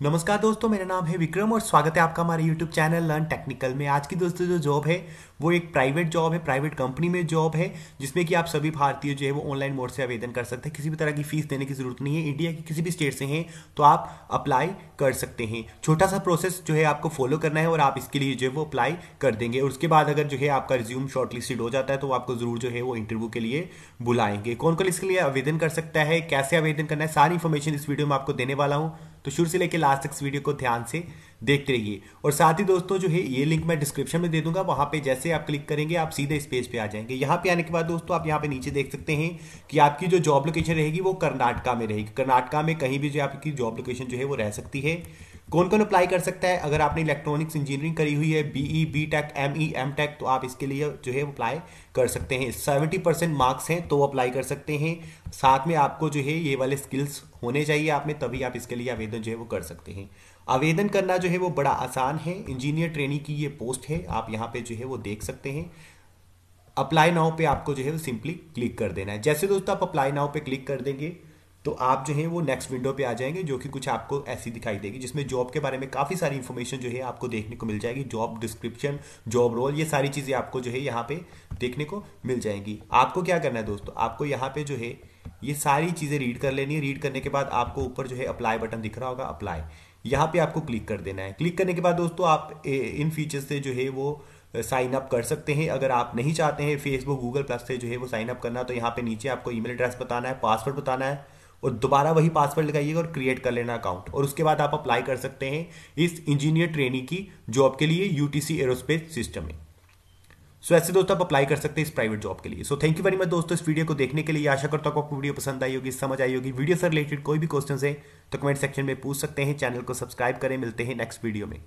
नमस्कार दोस्तों, मेरा नाम है विक्रम और स्वागत है आपका हमारे यूट्यूब चैनल लर्न टेक्निकल में। आज की दोस्तों, जो जॉब है, वो एक प्राइवेट जॉब है प्राइवेट कंपनी में जॉब है, जिसमें कि आप सभी भारतीय जो है, वो ऑनलाइन मोड से आवेदन कर सकते हैं। किसी भी तरह की फ़ीस देने की ज़रूरत नहीं है। इंडिया की किसी भी स्टेट से हैं तो आप अप्लाई कर सकते हैं। छोटा सा प्रोसेस जो है, आपको फॉलो करना है और आप इसके लिए जो है, वो अप्लाई कर देंगे। और उसके बाद अगर जो है, आपका रिज्यूम शॉर्टलिस्टेड हो जाता है तो आपको ज़रूर जो है, वो इंटरव्यू के लिए बुलाएँगे। कौन कौन इसके लिए आवेदन कर सकता है, कैसे आवेदन करना है, सारी इन्फॉर्मेशन इस वीडियो में आपको देने वाला हूँ। तो शुरू से लेकर लास्ट तक इस वीडियो को ध्यान से देखते रहिए। और साथ ही दोस्तों, जो है, ये लिंक मैं डिस्क्रिप्शन में दे दूँगा। वहाँ पे जैसे आप क्लिक करेंगे, आप सीधे इस पेज पे आ जाएँगे। यहाँ पे आने के बाद दोस्तों, आप यहाँ पे नीचे देख सकते हैं कि आपकी जो जॉब लोकेशन रहेगी, वो कर्नाटका में रहेगी। कर्नाटका में कहीं भी जो आपकी जॉब लोकेशन जो है, वो रह सकती है। कौन कौन अप्लाई कर सकता है? अगर आपने इलेक्ट्रॉनिक्स इंजीनियरिंग करी हुई है BE B tech M E M tech तो आप इसके लिए जो है अप्लाई कर सकते हैं। सेवेंटी परसेंट मार्क्स हैं तो अप्लाई कर सकते हैं। साथ में आपको जो है ये वाले स्किल्स होने चाहिए आप में, तभी आप इसके लिए आवेदन जो है वो कर सकते हैं। आवेदन करना जो है वो बड़ा आसान है। इंजीनियर ट्रेनिंग की ये पोस्ट है, आप यहाँ पे जो है वो देख सकते हैं। अप्लाई नाउ पे आपको जो है वो सिंपली क्लिक कर देना है। जैसे दोस्तों आप अप्लाई नाउ पे क्लिक कर देंगे तो आप जो है वो नेक्स्ट विंडो पे आ जाएँगे, जो कि कुछ आपको ऐसी दिखाई देगी, जिसमें जॉब के बारे में काफ़ी सारी इन्फॉर्मेशन जो है आपको देखने को मिल जाएगी। जॉब डिस्क्रिप्शन जॉब रोल ये सारी चीज़ें आपको जो है यहाँ पे देखने को मिल जाएँगी। आपको क्या करना है दोस्तों? आपको यहाँ पे जो है ये सारी चीज़ें रीड कर लेनी है। रीड करने के बाद आपको ऊपर जो है अप्लाई बटन दिख रहा होगा अप्लाई यहाँ पे आपको क्लिक कर देना है। क्लिक करने के बाद दोस्तों आप इन फीचर्स से जो है वो साइन अप कर सकते हैं। अगर आप नहीं चाहते हैं फेसबुक गूगल प्लस से जो है वो साइन अप करना तो यहाँ पे नीचे आपको ईमेल एड्रेस बताना है पासवर्ड बताना है। और दोबारा वही पासवर्ड लगाइएगा और क्रिएट कर लेना अकाउंट और उसके बाद आप अप्लाई कर सकते हैं इस इंजीनियर ट्रेनिंग की जॉब के लिए यूटीसी एरोस्पेस सिस्टम में सो ऐसे दोस्तों आप अप्लाई कर सकते हैं इस प्राइवेट जॉब के लिए। So thank you very much दोस्तों इस वीडियो को देखने के लिए। आशा करता हूँ आपको वीडियो पसंद आई होगी, समझ आई होगी। वीडियो से रिलेटेड कोई भी क्वेश्चन है तो कमेंट सेक्शन में पूछ सकते हैं। चैनल को सब्सक्राइब करें। मिलते हैं नेक्स्ट वीडियो में।